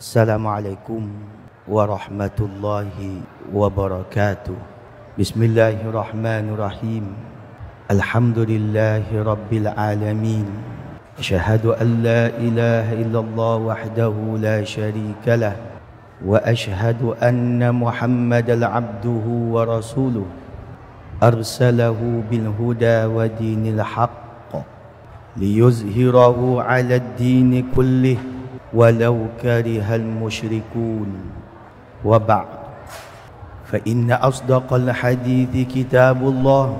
السلام عليكم ورحمة الله وبركاته. بسم الله الرحمن الرحيم. الحمد لله رب العالمين. أشهد أن لا إله إلا الله وحده لا شريك له. وأشهد أن محمد عبده ورسوله. أرسله بالهدى ودين الحق. ليظهره على الدين كله. ولو كره المشركون. وبعد. فإن أصدق الحديث كتاب الله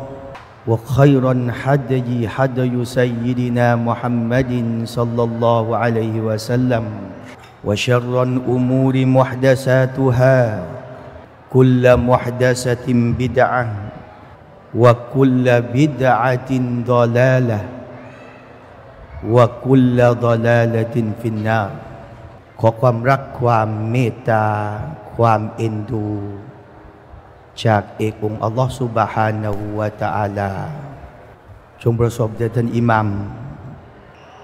وخير الحدي حدي سيدنا محمد صلى الله عليه وسلم وشر الأمور محدثاتها كل محدثة بدعة وكل بدعة ضلالة. وكل ضلالة في النار ขอความรักความเมตตา ความเอ็นดู จากเอกองค์อัลลอฮฺ سبحانه وتعالى จงประสบแด่ท่านอิหม่าม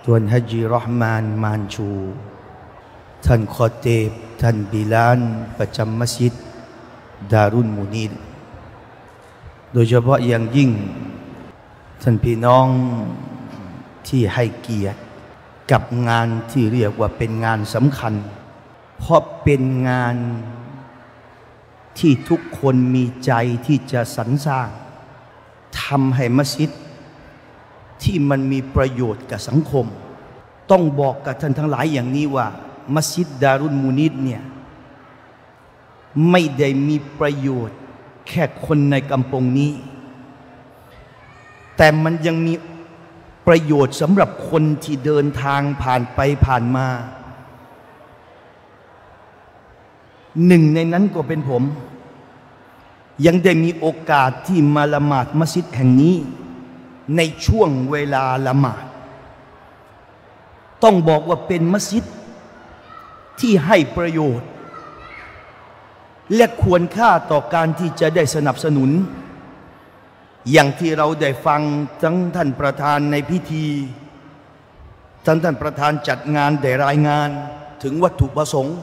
ท่านฮัจีรอฮ์มานมานชู ท่านคอเต็บ ท่านบิหลั่น ประจำมัสยิด ดารุนมูนีโดยเฉพาะอย่างยิ่ง ท่านพี่น้อง ที่ให้เกียรติกับงานที่เรียกว่าเป็นงานสำคัญ เพราะเป็นงานที่ทุกคนมีใจที่จะสรรสร้างทำให้มัสยิด ที่มันมีประโยชน์กับสังคม ต้องบอกกับท่านทั้งหลายอย่างนี้ว่า มัสยิดดารุนมูนิดเนี่ยไม่ได้มีประโยชน์แค่คนในกำปงนี้ แต่มันยังมี ประโยชน์สำหรับคนที่เดินทางผ่านไปผ่านมา หนึ่งในนั้นก็เป็นผม ยังได้มีโอกาสที่มาละหมาดมัสยิดแห่งนี้ ในช่วงเวลาละหมาด ต้องบอกว่าเป็นมัสยิดที่ให้ประโยชน์ และควรค่าต่อการที่จะได้สนับสนุน อย่างที่เราได้ฟังทั้งท่านประธานในพิธีทั้งท่านประธานจัดงานได้รายงานถึงวัตถุประสงค์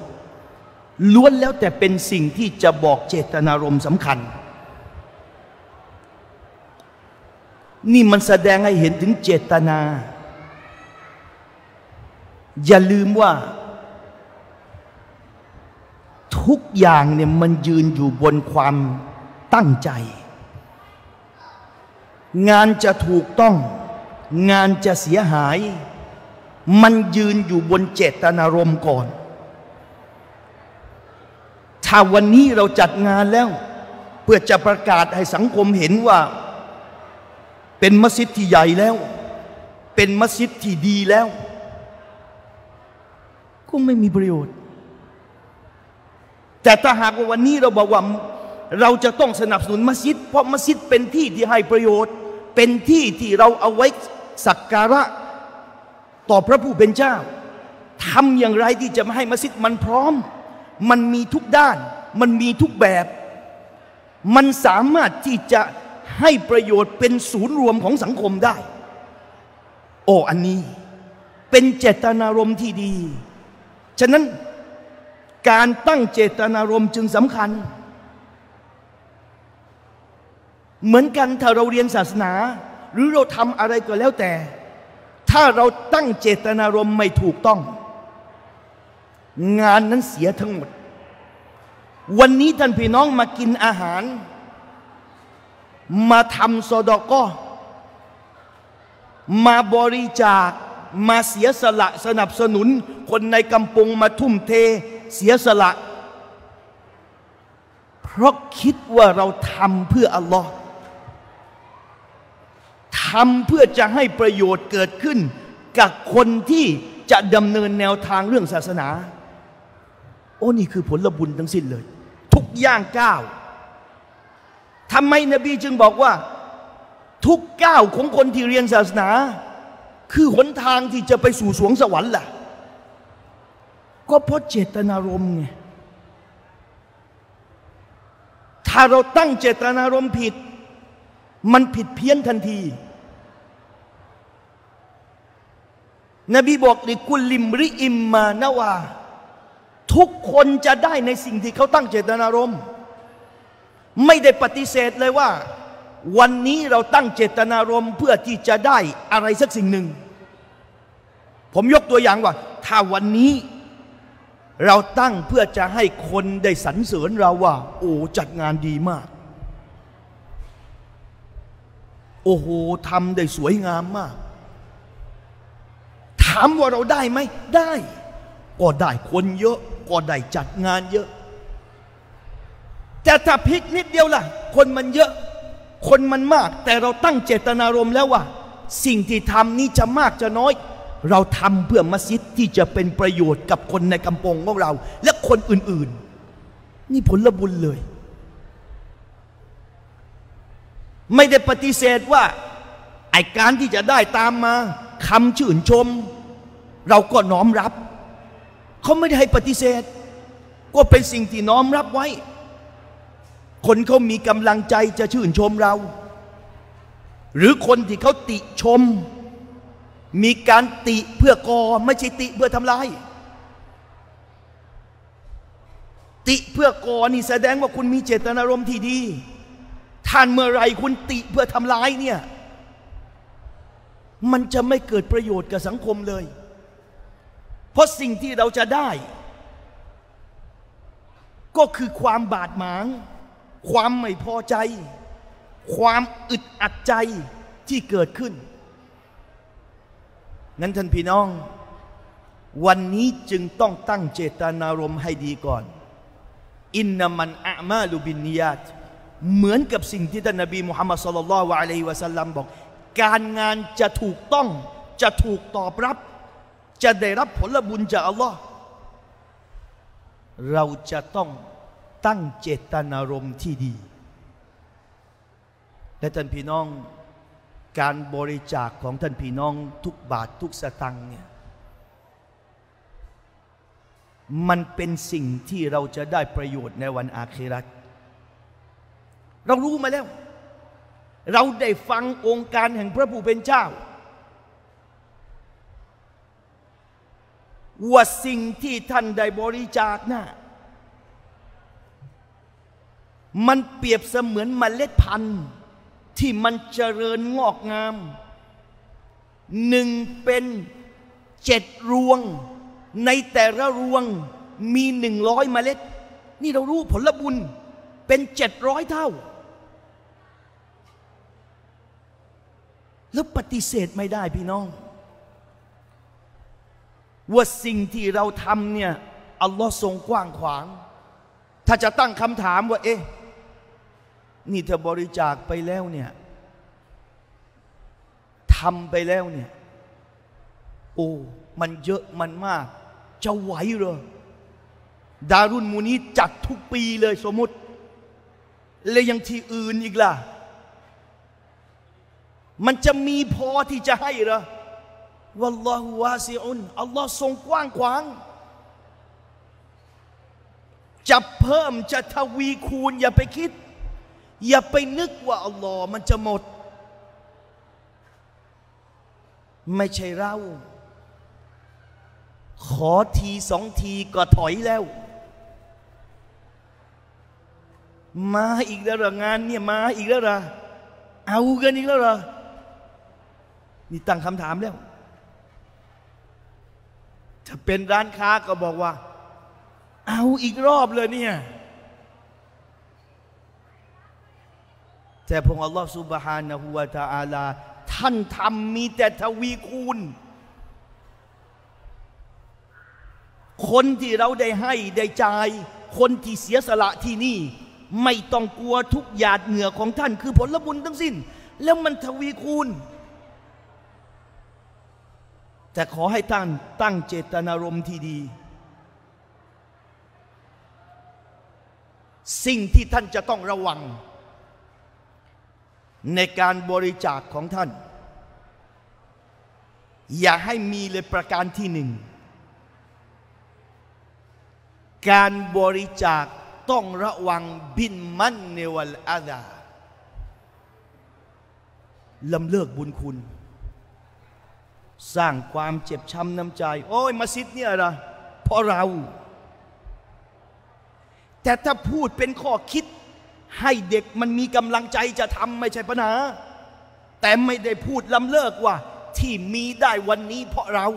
ล้วนแล้วแต่เป็นสิ่งที่จะบอกเจตนารมณ์สำคัญ นี่มันแสดงให้เห็นถึงเจตนา อย่าลืมว่า ทุกอย่างเนี่ยมันยืนอยู่บนความตั้งใจ งานจะถูกต้อง งานจะเสียหาย มันยืนอยู่บนเจตนารมณ์ก่อน ถ้าวันนี้เราจัดงานแล้ว เพื่อจะประกาศให้สังคมเห็นว่า เป็นมัสยิดที่ใหญ่แล้ว เป็นมัสยิดที่ดีแล้ว ก็ไม่มีประโยชน์ แต่ถ้าหากว่าวันนี้เราบอกว่าเราจะต้องสนับสนุนมัสยิด เพราะมัสยิดเป็นที่ที่ให้ประโยชน์ เป็นที่ที่เราเอาไว้สักการะต่อพระผู้เป็นเจ้าทำอย่างไรที่จะไมาให้มัสยิดมันพร้อม มันมีทุกด้าน มันมีทุกแบบ มันสามารถที่จะให้ประโยชน์เป็นศูนย์รวมของสังคมได้ โอ้อันนี้เป็นเจตนารมณ์ที่ดี ฉะนั้นการตั้งเจตนารมณ์จึงสำคัญ เหมือนกันถ้าเราเรียนศาสนา หรือเราทำอะไรก็แล้วแต่ ถ้าเราตั้งเจตนารมณ์ไม่ถูกต้อง งานนั้นเสียทั้งหมด วันนี้ท่านพี่น้องมากินอาหาร มาทำโซดอก็มาบริจาคมาเสียสละสนับสนุน คนในกำปงมาทุ่มเท เสียสละ เพราะคิดว่าเราทำเพื่ออัลลอฮ์ ทำเพื่อจะให้ประโยชน์เกิดขึ้น กับคนที่จะดำเนินแนวทางเรื่องศาสนา โอ้นี่คือผลบุญทั้งสิ้นเลย ทุกย่างก้าวทำไมนบีจึงบอกว่า ทุกก้าวของคนที่เรียนศาสนา คือหนทางที่จะไปสู่สวงสวรรค์ล่ะ ก็เพราะเจตนารมณ์ไงถ้าเราตั้งเจตนารมณ์ผิด มันผิดเพี้ยนทันที นบีบอกลิกุลิมริอิมมานาวา ทุกคนจะได้ในสิ่งที่เขาตั้งเจตนารมณ์ ไม่ได้ปฏิเสธเลยว่า วันนี้เราตั้งเจตนารมณ์เพื่อที่จะได้อะไรสักสิ่งหนึ่ง ผมยกตัวอย่างว่า ถ้าวันนี้เราตั้งเพื่อจะให้คนได้สรรเสริญเราว่า โอ้จัดงานดีมาก โอ้โหทำได้สวยงามมากามว่าเราได้ไหมได้ ก็ได้คนเยอะ ก็ได้จัดงานเยอะ แต่ถ้าพลิกนิดเดียวล่ะ คนมันเยอะ คนมันมาก แต่เราตั้งเจตนารมณ์แล้วว่า สิ่งที่ทำนี้จะมากจะน้อย เราทำเพื่อมัสยิดที่จะเป็นประโยชน์กับคนในกำปงของเรา และคนอื่นๆ นี่ผลบุญเลย ไม่ได้ปฏิเสธว่าไอการที่จะได้ตามมาคำชื่นชม เราก็น้อมรับ เขาไม่ได้ให้ปฏิเสธ ก็เป็นสิ่งที่น้อมรับไว้ คนเขามีกำลังใจจะชื่นชมเรา หรือคนที่เขาติชม มีการติเพื่อกอไม่ใช่ติเพื่อทำลายติเพื่อกอนี่แสดงว่าคุณมีเจตนารมณ์ที่ดีท่านเมื่อไรคุณติเพื่อทำลายเนี่ย มันจะไม่เกิดประโยชน์กับสังคมเลย เพราะสิ่งที่เราจะได้ ก็คือความบาดหมาง ความไม่พอใจ ความอึดอัดใจที่เกิดขึ้นงั้นท่านพี่น้อง วันนี้จึงต้องตั้งเจตนารมณ์ให้ดีก่อน อินนามันอามาลุบินนิยาตเหมือนกับสิ่งที่ท่านนบีมุฮัมมัดสุลลัลวะอะลัยวะสัลลัมบอก การงานจะถูกต้องจะถูกตอบรับ จะได้รับผลบุญจากอัลลอฮ์เราจะต้องตั้งเจตนารมณ์ที่ดี และท่านพี่น้องการบริจาคของท่านพี่น้องทุกบาททุกสตังค์เนี่ยมันเป็นสิ่งที่เราจะได้ประโยชน์ในวันอาคิรัตเรารู้มาแล้ว เราได้ฟังองค์การแห่งพระผู้เป็นเจ้า ว่าสิ่งที่ท่านได้บริจาคนะ่ะมันเปรียบเสมือนมเมล็ดพันธุ์ที่มันเจริญงอกงาม หนึ่งเป็นเจ็ดรวง ในแต่ละรวงมีหนึ่งร้อยเมล็ด นี่เรารู้ผลบุญเป็นเจ็ดร้อยเท่า แล้วปฏิเสธไม่ได้พี่น้อง ว่าสิ่งที่เราทำเนี่ยอัลลอฮ์ทรงกว้างขวาง ถ้าจะตั้งคำถามว่า เอ๊ะ นี่เธอบริจาคไปแล้วเนี่ยทำไปแล้วเนี่ย โอ้ มันเยอะมันมาก จะไหวเหรอ ดารุนมูนี้จัดทุกปีเลยสมมติเลยยังที่อื่นอีกล่ะ มันจะมีพอที่จะให้หรอ วัลลอฮุวาซิอุนอัลลอฮ์ทรงกว้างขวาง จะเพิ่มจะทวีคูณ อย่าไปคิด อย่าไปนึกว่าอัลลอฮ์มันจะหมด ไม่ใช่เรา ขอทีสองทีก็ถอยแล้ว มาอีกแล้วหรงานเนี่ยมาอีกแล้วหรอเอากันอีกแล้วหรอนี่ตั้งคำถามแล้ว ถ้าเป็นร้านค้าก็บอกว่า เอาอีกรอบเลยเนี่ยแต่พระอัลลอฮฺสุบฮานะฮูวาตาอาลา ท่านทำมีแต่ทวีคูณ คนที่เราได้ให้ได้จ่าย คนที่เสียสละที่นี่ ไม่ต้องกลัวทุกหยาดเหงื่อของท่านคือผลบุญทั้งสิ้น แล้วมันทวีคูณ แต่ขอให้ท่านตั้งเจตนารมณ์ที่ดี สิ่งที่ท่านจะต้องระวัง ในการบริจาคของท่าน อย่าให้มีเลยประการที่หนึ่ง การบริจาคต้องระวังบินมันเนวัลอาดาลำเลิกบุญคุณ สร้างความเจ็บช้ำน้ำใจ โอ้ยมัสยิดเนี่ยอะเพราะเรา แต่ถ้าพูดเป็นข้อคิด ให้เด็กมันมีกำลังใจจะทำไม่ใช่ปัญหา แต่ไม่ได้พูดล้ำเลิกว่า ที่มีได้วันนี้เพราะเรา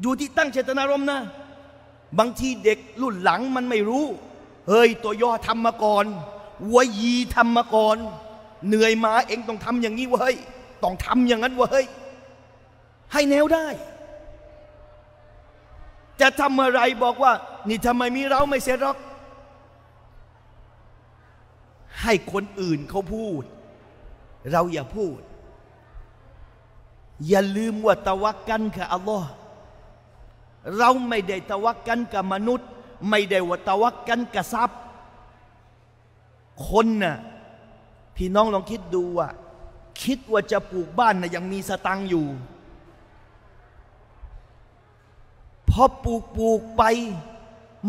อยู่ที่ตั้งเจตนารมณ์นะ บางทีเด็กรุ่นหลังมันไม่รู้ เฮ้ย ตัวย่อทำมาก่อนวัวยีทำมาก่อน เหนื่อยมาเองต้องทำอย่างนี้เว้ย ต้องทำอย่างนั้นเว้ย ให้แนวได้ จะทำอะไรบอกว่า นี่ทำไมมีเราไม่เสร็จหรอก ให้คนอื่นเขาพูด เราอย่าพูด อย่าลืมว่าตะวักกันกับอัลลอฮ์เราไม่ได้ตะวักกันกับมนุษย์ ไม่ได้ว่าตะวักกันกับทรัพย์ คนน่ะพี่น้องลองคิดดูว่า คิดว่าจะปลูกบ้านนะยังมีสตังอยู่ พอปลูกปลูกไป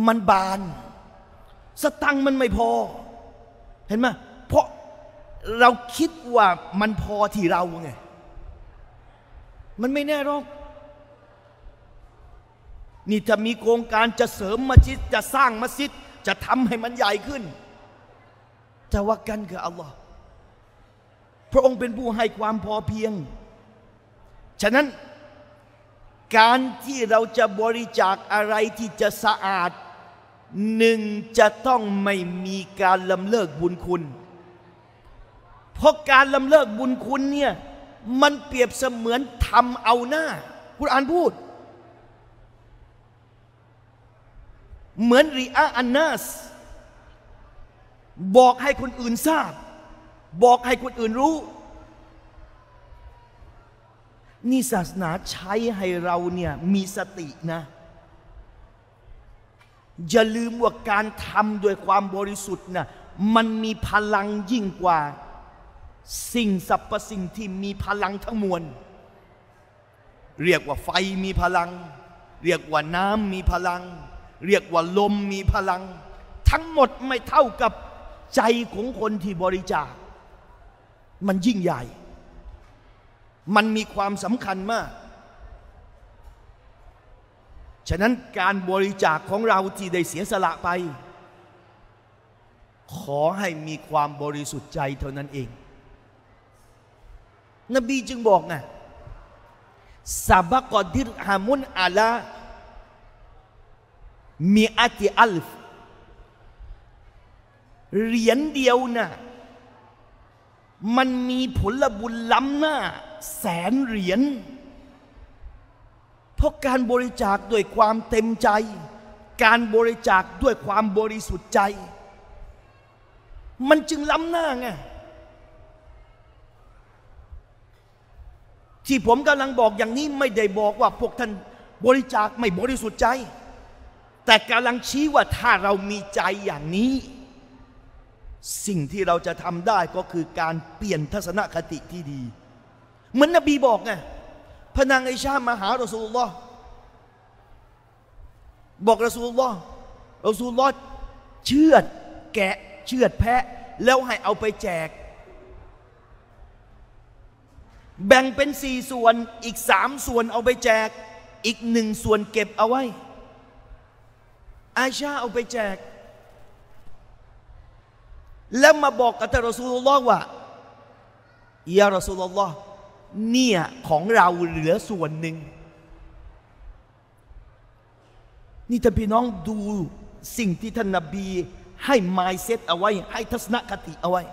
มันบาน สตังมันไม่พอ เห็นไหมเพราะเราคิดว่ามันพอที่เราไง มันไม่แน่หรอก นี่ถ้ามีโครงการจะเสริมมัสยิดจะสร้างมัสยิดจะทำให้มันใหญ่ขึ้นจะว่ากันกับอัลลอฮ์พระองค์เป็นผู้ให้ความพอเพียง ฉะนั้น การที่เราจะบริจาคอะไรที่จะสะอาดหนึ่งจะต้องไม่มีการลำเลิกบุญคุณ เพราะการลำเลิกบุญคุณเนี่ยมันเปรียบเสมือนทำเอาหน้าคุณอ่านพูด เหมือนริอาอันนัสบอกให้คนอื่นทราบ บอกให้คนอื่นรู้ นี่ศาสนาใช้ให้เราเนี่ยมีสตินะ อย่าลืมว่าการทำโดยความบริสุทธิ์นะมันมีพลังยิ่งกว่า สิ่งสรรพสิ่งที่มีพลังทั้งมวล เรียกว่าไฟมีพลัง เรียกว่าน้ำมีพลัง เรียกว่าลมมีพลัง ทั้งหมดไม่เท่ากับใจของคนที่บริจาค มันยิ่งใหญ่ มันมีความสำคัญมาก ฉะนั้นการบริจาคของเราที่ได้เสียสละไป ขอให้มีความบริสุทธิ์ใจเท่านั้นเอง นบีจึงบอกไงซาบะกอดิรฮามุนอาลามีอัติอัลฟเหรียญเดียวนะ่ะมันมีผลบุญล้ำหน้า แสนเหรียญเพราะการบริจาคด้วยความเต็มใจ การบริจาคด้วยความบริสุทธิ์ใจ มันจึงล้ำหน้าไงที่ผมกำลังบอกอย่างนี้ไม่ได้บอกว่าพวกท่านบริจาคไม่บริสุทธิ์ใจ แต่กำลังชี้ว่าถ้าเรามีใจอย่างนี้ สิ่งที่เราจะทำได้ก็คือการเปลี่ยนทัศนคติที่ดี เหมือนนบีบอกไงพนางไอชามาหารอสูลลอบอกรอสูลลอรอสูลลอเชือด แกะเชือดแพะ แล้วให้เอาไปแจก แบ่งเป็นสี่ส่วนอีกสามส่วนเอาไปแจก อีกหนึ่งส่วนเก็บเอาไว้ อาชาเอาไปแจก แล้วมาบอกกับท่านรอสูลลอว่า ยารอสูลลอ เนี่ยของเราเหลือส่วนหนึ่ง นี่ท่านพี่น้องดูสิ่งที่ท่านนบี ให้ไมเซตเอาไว้ ให้ทัศนคติเอาไว้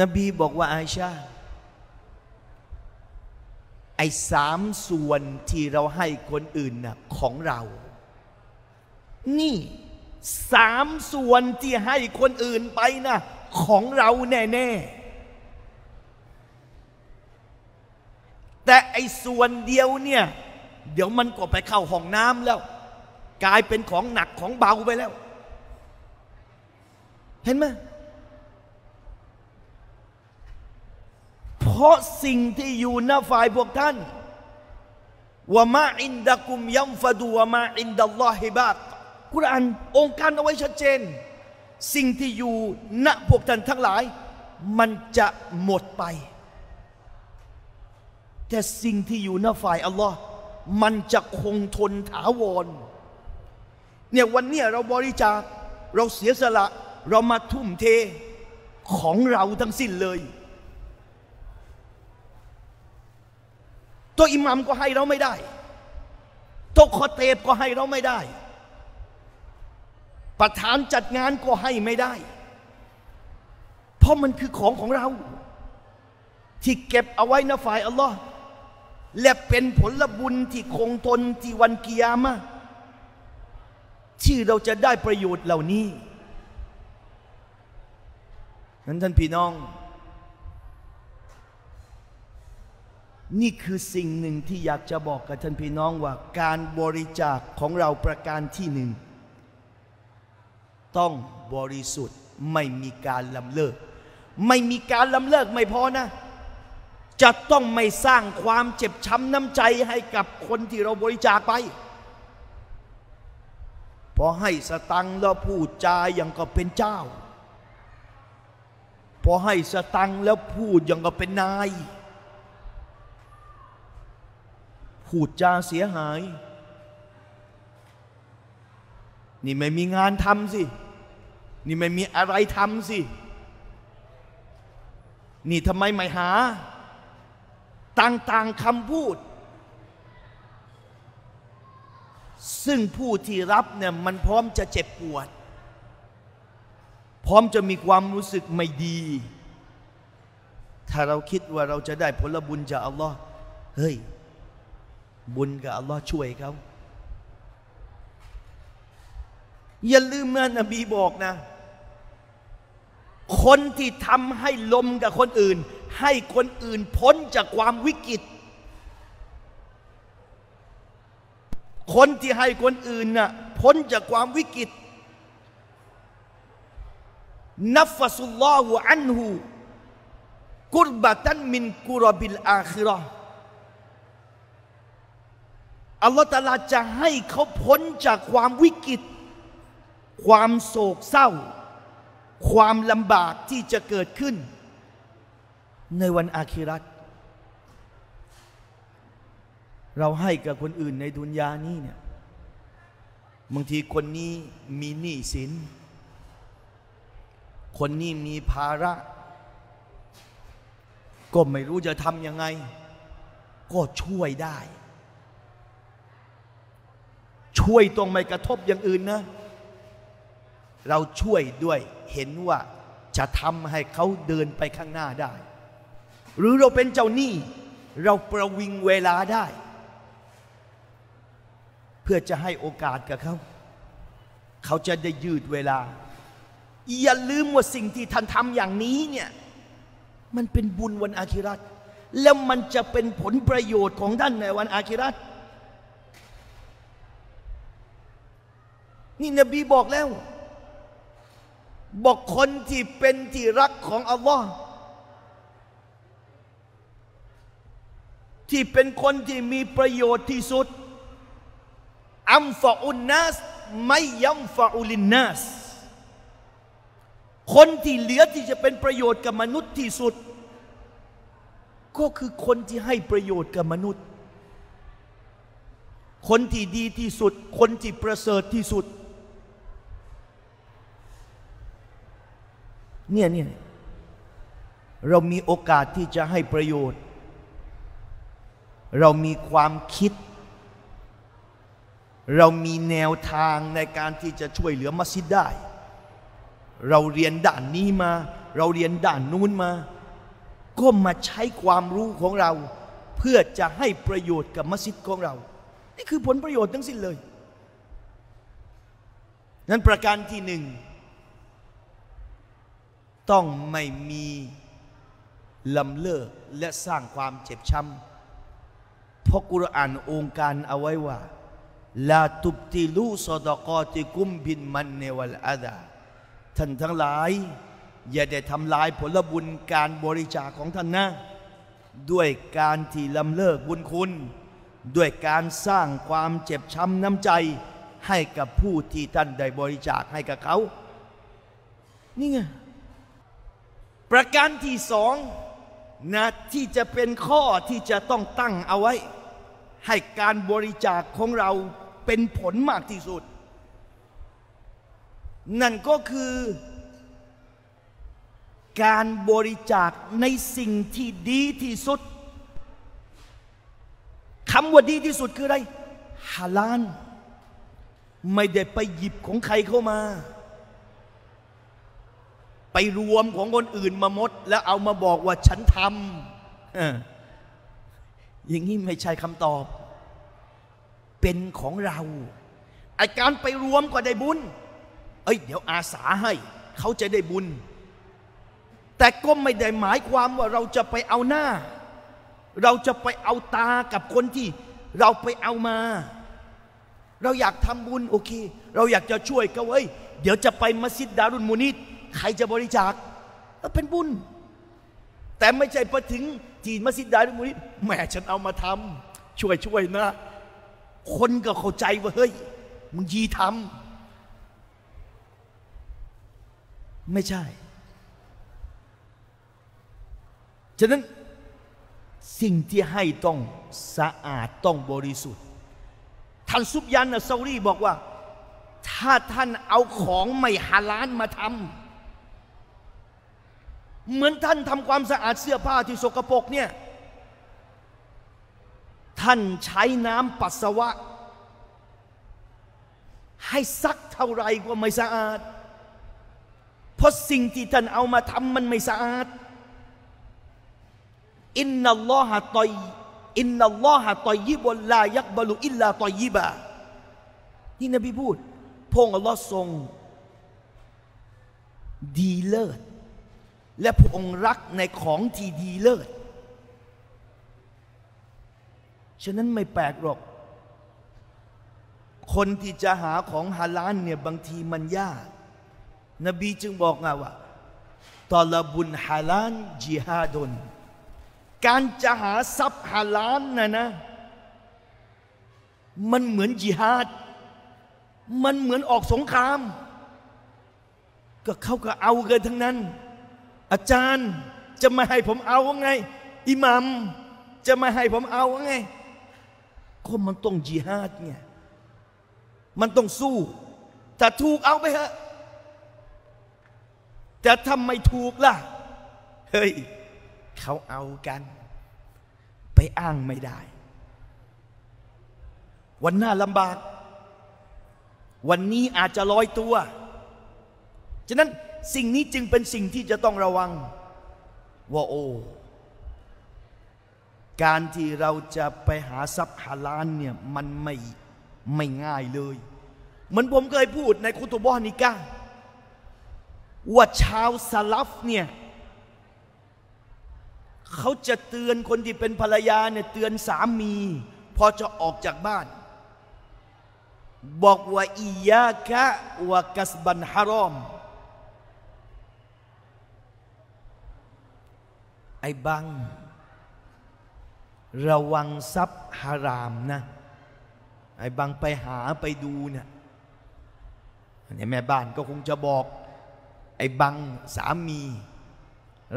นบีบอกว่าอาชาไอ้สามส่วนที่เราให้คนอื่นนะของเรา นี่ สามส่วนที่ให้คนอื่นไปนะของเราแน่ๆ แต่ไอ้ส่วนเดียวเนี่ย เดี๋ยวมันก็ไปเข้าห้องน้ำแล้ว กลายเป็นของหนักของเบาไปแล้ว เห็นไหมเพราะสิ่งที่อยู่หน้าฝ่ายพวกท่านว่ามาอินดะกุมยัมฟดูว่ามาอินดัลลอฮิบาก กุรานองค์การเอาไว้ชัดเจน สิ่งที่อยู่ณพวกท่านทั้งหลาย มันจะหมดไป แต่สิ่งที่อยู่ณฝ่ายอัลลอฮ์มันจะคงทนถาวรเนี่ยวันนี้เราบริจาคเราเสียสละเรามาทุ่มเทของเราทั้งสิ้นเลย ตัวอิหมัมก็ให้เราไม่ได้ตัวคอเตบก็ให้เราไม่ได้ ประธานจัดงานก็ให้ไม่ได้ เพราะมันคือของของเรา ที่เก็บเอาไว้นะฝ่ายอัลลอฮ์และเป็นผลบุญที่คงทนที่วันกิยามะที่เราจะได้ประโยชน์เหล่านี้นั้นท่านพี่น้อง นี่คือสิ่งหนึ่งที่อยากจะบอกกับท่านพี่น้องว่าการบริจาคของเราประการที่หนึ่ง ต้องบริสุทธิ์ไม่มีการลำเลิก ไม่มีการลำเลิกไม่พอนะ จะต้องไม่สร้างความเจ็บช้ำน้ำใจให้กับคนที่เราบริจาคไป พอให้สตังแล้วพูดจาอย่างก็เป็นเจ้า พอให้สตังแล้วพูดอย่างก็เป็นนาย พูดจาเสียหาย นี่ไม่มีงานทำสิ นี่ไม่มีอะไรทำสิ นี่ทำไมไม่หา ต่างๆคำพูด ซึ่งผู้ที่รับเนี่ยมันพร้อมจะเจ็บปวด พร้อมจะมีความรู้สึกไม่ดี ถ้าเราคิดว่าเราจะได้ผลบุญจากอัลลอฮ์เฮ้ย บุญกับอัลลอฮ์ช่วยเขา อย่าลืมนะนบีบอกนะ คนที่ทำให้ลมกับคนอื่น ให้คนอื่นพ้นจากความวิกฤต คนที่ให้คนอื่นน่ะพ้นจากความวิกฤตนัฟสุลลอฮุอันหูกุรบะตันมินกุรบิลอาคิรออัลลอฮฺตาลาจะให้เขาพ้นจากความวิกฤต ความโศกเศร้า ความลำบากที่จะเกิดขึ้น ในวันอาคิรัตเราให้กับคนอื่นในดุนยานี้เนี่ยบางทีคนนี้มีหนี้สิน คนนี้มีภาระ ก็ไม่รู้จะทำยังไง ก็ช่วยได้ ช่วยตรงไม่กระทบอย่างอื่นนะ เราช่วยด้วยเห็นว่าจะทำให้เขาเดินไปข้างหน้าได้ หรือเราเป็นเจ้าหนี้เราประวิงเวลาได้ เพื่อจะให้โอกาสกับเขา เขาจะได้ยืดเวลา อย่าลืมว่าสิ่งที่ท่านทำอย่างนี้เนี่ยมันเป็นบุญวันอาคิรัตแล้วมันจะเป็นผลประโยชน์ของท่านในวันอาคิรัตนี่นบีบอกแล้ว บอกคนที่เป็นที่รักของอัลลอฮ์ที่เป็นคนที่มีประโยชน์ที่สุด อัมฟาอุนนัสไม่ยัมฟาอุลินนัสคนที่เหลือที่จะเป็นประโยชน์กับมนุษย์ที่สุด ก็คือคนที่ให้ประโยชน์กับมนุษย์ คนที่ดีที่สุด คนที่ประเสริฐที่สุด เนี่ยเนี่ยเรามีโอกาสที่จะให้ประโยชน์ เรามีความคิด เรามีแนวทางในการที่จะช่วยเหลือมัสยิดได้ เราเรียนด้านนี้มา เราเรียนด้านนู้นมา ก็มาใช้ความรู้ของเรา เพื่อจะให้ประโยชน์กับมัสยิดของเรา นี่คือผลประโยชน์ทั้งสิ้นเลย นั้นประการที่หนึ่ง ต้องไม่มีลำเลิกและสร้างความเจ็บช้ำเพราะกุรอานองค์การเอาไว้ว่าลาตุบติลูสอดกอติกุมบินมันเนวัลอาดาท่านทั้งหลาย อย่าได้ทำลายผลบุญการบริจาคของท่านนะ ด้วยการที่ลำเลิกบุญคุณ ด้วยการสร้างความเจ็บช้ำน้ำใจให้กับผู้ที่ท่านได้บริจาคให้กับเขา นี่ไง ประการที่สองนะที่จะเป็นข้อที่จะต้องตั้งเอาไว้ ให้การบริจาคของเราเป็นผลมากที่สุด นั่นก็คือการบริจาคในสิ่งที่ดีที่สุดคำว่าดีที่สุดคืออะไรฮาลาลไม่ได้ไปหยิบของใครเข้ามา ไปรวมของคนอื่นมาหมด แล้วเอามาบอกว่าฉันทำอย่างนี้ไม่ใช่คำตอบ เป็นของเราไอการไปรวมก็ได้บุญ เอ้ย เดี๋ยวอาสาให้ เขาจะได้บุญ แต่ก็ไม่ได้หมายความว่าเราจะไปเอาหน้า เราจะไปเอาตากับคนที่เราไปเอามา เราอยากทำบุญโอเค เราอยากจะช่วยก็เว้ย เดี๋ยวจะไปมัสยิดดารุนมูนิด ใครจะบริจาคเป็นบุญ แต่ไม่ใช่ไปถึงจีนมัสยิดดารุนมูนิดแหมฉันเอามาทำช่วยช่วยนะ คนก็เข้าใจว่าเฮ้ยมึงยีทำไม่ใช่ ฉะนั้นสิ่งที่ให้ต้องสะอาดต้องบริสุทธิ์ ท่านซุบยันนะซารีบอกว่า ถ้าท่านเอาของไม่ฮาลานมาทำ เหมือนท่านทำความสะอาดเสื้อผ้าที่สกปรกเนี่ย ท่านใช้น้ำปัสสาวะ ให้ซักเท่าไรก็ไม่สะอาด เพราะสิ่งที่ท่านเอามาทำมันไม่สะอาด อินนัลลอฮะตอยอินนัลลอฮะตอยยิบลายักบลุอิลลาตอยยิบะนี่นบีพูดพงอัลลอฮ์ทรง ดีเลิศ และพระองค์รักในของที่ดีเลิศ ฉะนั้นไม่แปลกหรอก คนที่จะหาของฮาลาลเนี่ยบางทีมันยาก นบีจึงบอกไงว่าตอลบุญฮาลานจิฮาดน การจะหาทรัพย์ฮาลาลนะนะ มันเหมือนจิฮาด มันเหมือนออกสงคราม ก็เขาก็เอากันทั้งนั้น อาจารย์จะมาให้ผมเอาไง อิหมัมจะมาให้ผมเอาไงก็มันต้องจิฮาดไงมันต้องสู้ แต่ถูกเอาไปเถอะแต่ทำไมถูกล่ะ เฮ้ย เขาเอากัน ไปอ้างไม่ได้ วันหน้าลำบาก วันนี้อาจจะลอยตัว ฉะนั้น สิ่งนี้จึงเป็นสิ่งที่จะต้องระวังว่าโอ้การที่เราจะไปหาทรัพย์ฮาลานเนี่ยมันไม่ไม่ง่ายเลย เหมือนผมเคยพูดในคุตุบอนิกาว่าชาวสลัฟเนี่ยเขาจะเตือนคนที่เป็นภรรยาเนี่ยเตือนสามี พอจะออกจากบ้าน บอกว่าอียาคะวะกัสบันฮารอม ไอ้บัง ระวังทรัพย์ฮารามนะ ไอ้บังไปหาไปดูเนี่ยเนี่ยแม่บ้านก็คงจะบอก ไอ้บังสามี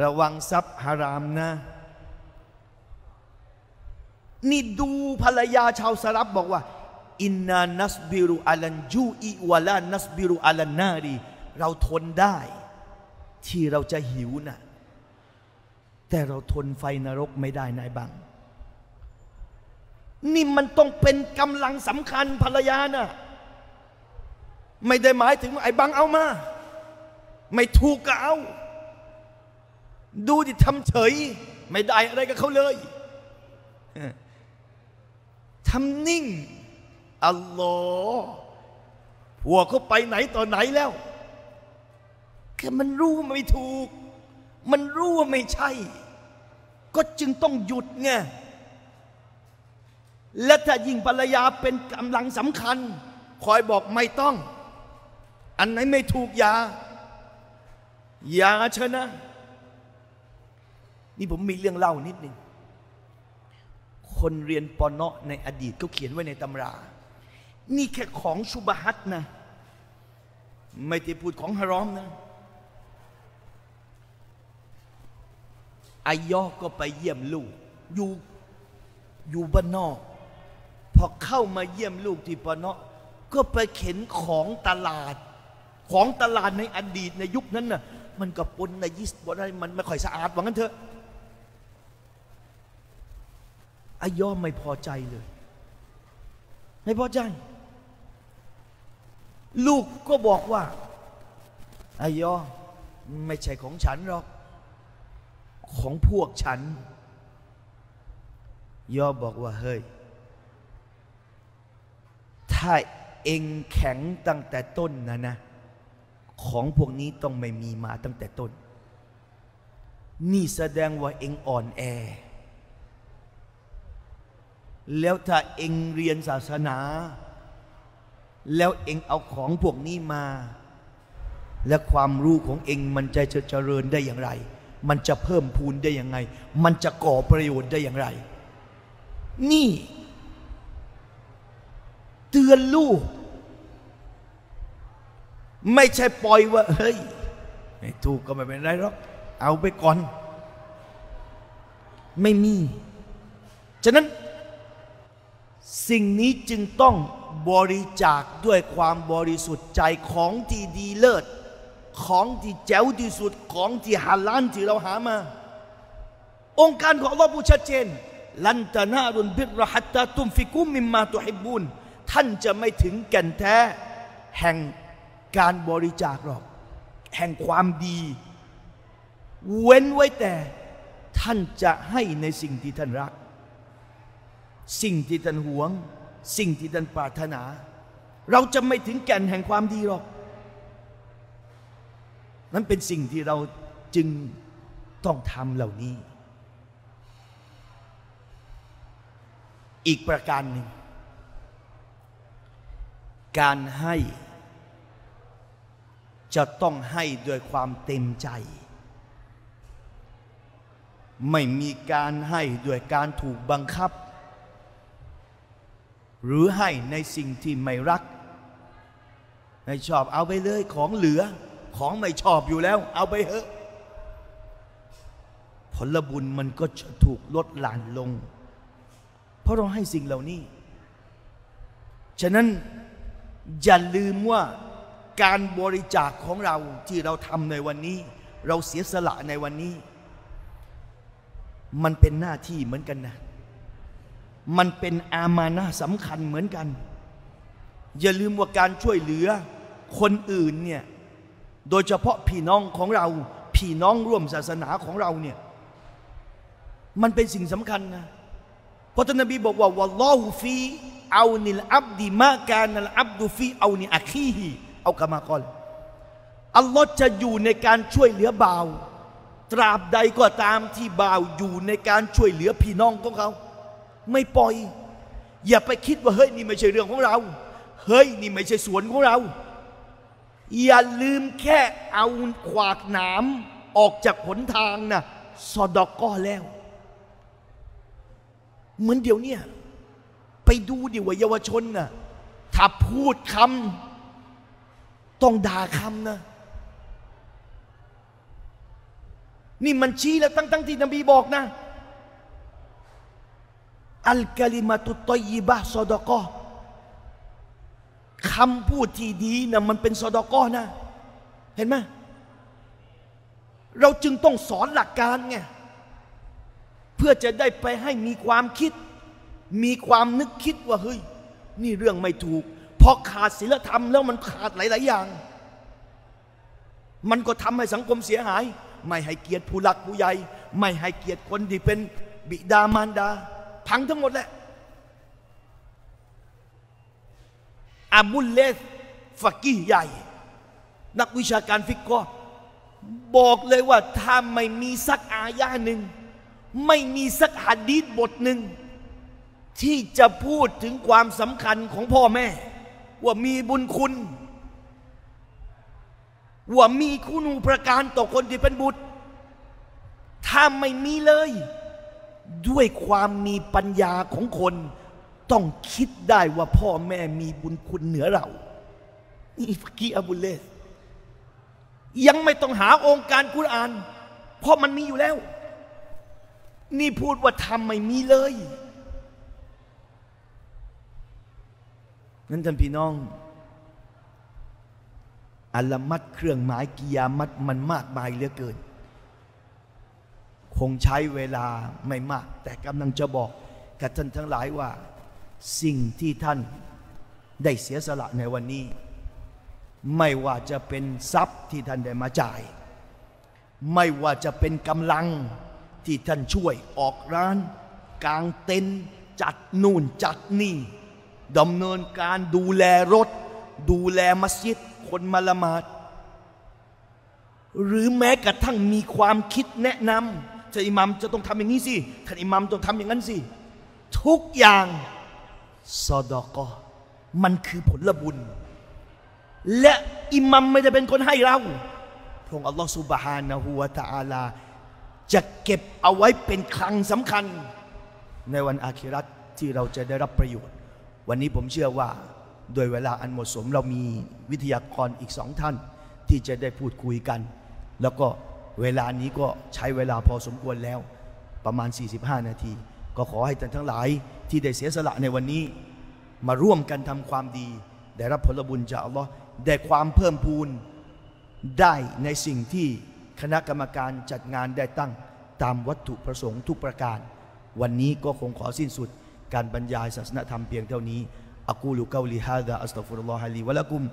ระวังทรัพย์ฮารามนะ นี่ดูภรรยาชาวสลับบอกว่า อินนานัสบิรุอัลันจูอิวะลานัสบิรุอัลันนารีเราทนได้ ที่เราจะหิวน่ะ แต่เราทนไฟนรกไม่ได้นายบัง นี่มันต้องเป็นกำลังสำคัญภรรยานะ่ะไม่ได้หมายถึงว่าไอ้บังเอามา ไม่ถูกก็เอา ดูดิทำเฉย ไม่ได้อะไรกับเขาเลยทำนิ่ง อัลลอฮ์ผัวเขาไปไหนต่อไหนแล้วแค่มันรู้ไม่ถูก มันรู้ว่าไม่ใช่ ก็จึงต้องหยุดไงและถ้ายิ่งภรรยาเป็นกำลังสำคัญ คอยบอกไม่ต้อง อันไหนไม่ถูกยา ยาเชนะ นี่ผมมีเรื่องเล่านิดนึง คนเรียนปอนเนาะในอดีตเขาเขียนไว้ในตำรา นี่แค่ของชุบฮัตนะ ไม่ได้พูดของฮารอมนะ อายอก็ไปเยี่ยมลูก อยู่อยู่บ้านนอก พอเข้ามาเยี่ยมลูกที่ปนาะก็ไปเข็นของตลาด ของตลาดในอดีตในยุคนั้นน่ะมันก็ปนในยิสบอะไรมันไม่ค่อยสะอาดว่างั้นเถอะอายอไม่พอใจเลย ไม่พอใจ ลูกก็บอกว่าอายอไม่ใช่ของฉันหรอก ของพวกฉัน ยอบอกว่าเฮ้ย ถ้าเองแข็งตั้งแต่ต้นนะนะ ของพวกนี้ต้องไม่มีมาตั้งแต่ต้น นี่แสดงว่าเองอ่อนแอ แล้วถ้าเองเรียนศาสนา แล้วเองเอาของพวกนี้มา และความรู้ของเองมันจะเจริญได้อย่างไร มันจะเพิ่มพูนได้ย่างไง มันจะก่อประโยชน์ได้อย่างไร นี่ เตือนลูก ไม่ใช่ปล่อยว่า เฮ้ยไม่ถูกก็ไม่เป็นไรหรอก เอาไปก่อน ไม่มี ฉะนั้นสิ่งนี้จึงต้องบริจาคด้วยความบริสุทธิ์ใจของที่ดีเลิศ ของที่แจ๋วที่สุดของที่ฮาลานที่เราหามา องค์การของอัลลอฮ์ผู้ชัดเจน ลันตานารุนบิรฮัตตาตุมฟิกุมมิมมาตุฮิบุนท่านจะไม่ถึงแก่นแท้ แห่งการบริจาคหรอก แห่งความดี เว้นไว้แต่ท่านจะให้ในสิ่งที่ท่านรัก สิ่งที่ท่านหวง สิ่งที่ท่านปรารถนา เราจะไม่ถึงแก่นแห่งความดีหรอก นั้นเป็นสิ่งที่เราจึงต้องทำเหล่านี้ อีกประการหนึ่ง การให้จะต้องให้ด้วยความเต็มใจ ไม่มีการให้ด้วยการถูกบังคับ หรือให้ในสิ่งที่ไม่รัก ไม่ชอบเอาไปเลยของเหลือ ของไม่ชอบอยู่แล้ว เอาไปเถอะ ผลบุญมันก็จะถูกลดหลั่นลง เพราะเราให้สิ่งเหล่านี้ ฉะนั้นอย่าลืมว่าการบริจาคของเราที่เราทำในวันนี้ เราเสียสละในวันนี้ มันเป็นหน้าที่เหมือนกันนะ มันเป็นอามานะสำคัญเหมือนกัน อย่าลืมว่าการช่วยเหลือคนอื่นเนี่ย โดยเฉพาะพี่น้องของเรา พี่น้องร่วมศาสนาของเราเนี่ย มันเป็นสิ่งสำคัญนะ เพราะท่านนบีบอกว่าวัลลอฮุฟีเอานิลอับดีมากานัลอับดุฟีเอานิอคีฮีเอากามากอนอัลลอฮ์จะอยู่ในการช่วยเหลือบ่าว ตราบใดก็ตามที่บ่าวอยู่ในการช่วยเหลือพี่น้องของเขา ไม่ปล่อย อย่าไปคิดว่าเฮ้ยนี่ไม่ใช่เรื่องของเรา เฮ้ยนี่ไม่ใช่สวนของเรา อย่าลืมแค่เอาขวากหนามออกจากหนทางนะสอดอกก็แล้ว เหมือนเดี๋ยวเนี้ไปดูดิว่าเยาวชนนะถ้าพูดคำต้องด่าคำนะนี่มันชี้แล้วตั้งตั้งที่นบีบอกนะอัลกลิมาตุตอยบะซอดกอ คำพูดที่ดีนะมันเป็นซอดกอนะ เห็นไหมเราจึงต้องสอนหลักการไงเพื่อจะได้ไปให้มีความคิด มีความนึกคิดว่าเฮ้ย นี่เรื่องไม่ถูกพอขาดศีลธรรมแล้วมันขาดหลาย ๆ อย่าง มันก็ทำให้สังคมเสียหาย ไม่ให้เกียรติผู้หลักผู้ใหญ่ ไม่ให้เกียรติคนที่เป็นบิดามารดา พังทั้งหมดแหละ อาบุลเลสฟักกี้ใหญ่ นักวิชาการฟิกก็บอกเลยว่าถ้าไม่มีสักอายาหนึ่ง ไม่มีสักหัดดีษบทหนึ่ง ที่จะพูดถึงความสำคัญของพ่อแม่ ว่ามีบุญคุณ ว่ามีคุณูประการต่อคนที่เป็นบุตร ถ้าไม่มีเลย ด้วยความมีปัญญาของคน ต้องคิดได้ว่าพ่อแม่มีบุญคุณเหนือเรา นี่ฟกี้อบุลเลส ยังไม่ต้องหาองค์การกุรอาน เพราะมันมีอยู่แล้ว นี่พูดว่าทำไม่มีเลยนั้นท่านพี่น้องอัลมัดเครื่องหมายกิยามัดมันมากมายเหลือเกิน คงใช้เวลาไม่มาก แต่กำลังจะบอกกับท่านทั้งหลายว่า สิ่งที่ท่านได้เสียสละในวันนี้ ไม่ว่าจะเป็นทรัพย์ที่ท่านได้มาจ่าย ไม่ว่าจะเป็นกำลังที่ท่านช่วยออกร้าน กางเต็นท์จัดนู่นจัดนี่ดำเนินการดูแลรถ ดูแลมัสยิดคนมาละหมาด หรือแม้กระทั่งมีความคิดแนะนำท่านอิหมัมจะต้องทำอย่างนี้สิท่านอิหมัมต้องทำอย่างนั้นสิ ทุกอย่าง ซอดอกอมันคือผลบุญ และอิมัมไม่ได้เป็นคนให้เราพระองค์อัลลอฮฺสุบฮานะฮูวะตะอาลา จะเก็บเอาไว้เป็นคลังสำคัญ ในวันอาคิรัตที่เราจะได้รับประโยชน์ วันนี้ผมเชื่อว่า โดยเวลาอันเหมาะสมเรามีวิทยากรอีกสองท่าน ที่จะได้พูดคุยกัน แล้วก็เวลานี้ก็ใช้เวลาพอสมควรแล้วประมาณ 45 นาที ก็ขอให้ท่านทั้งหลาย ที่ได้เสียสละในวันนี้มาร่วมกันทำความดี ได้รับผลบุญจากอัลลอฮ์ได้ความเพิ่มพูนได้ในสิ่งที่คณะกรรมการจัดงานได้ตั้งตามวัตถุประสงค์ทุกประการ วันนี้ก็คงขอสิ้นสุด การบรรยายศาสนธรรมเพียงเท่านี้อักูลุกาลิฮะดะอัสตัฟุรุลลอฮะลีวะลักุม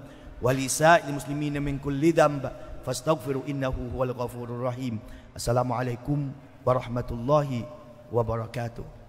วะลิซาอิลมุสลิมีนมินคุลลิดัมบะฟัสตัฟิรุอินนะฮูฮุวัลกอฟูรุรรหีมอัสสลามุอะลัยกุมวะเราะห์มะตุลลอฮิวะบะเราะกาตุฮ์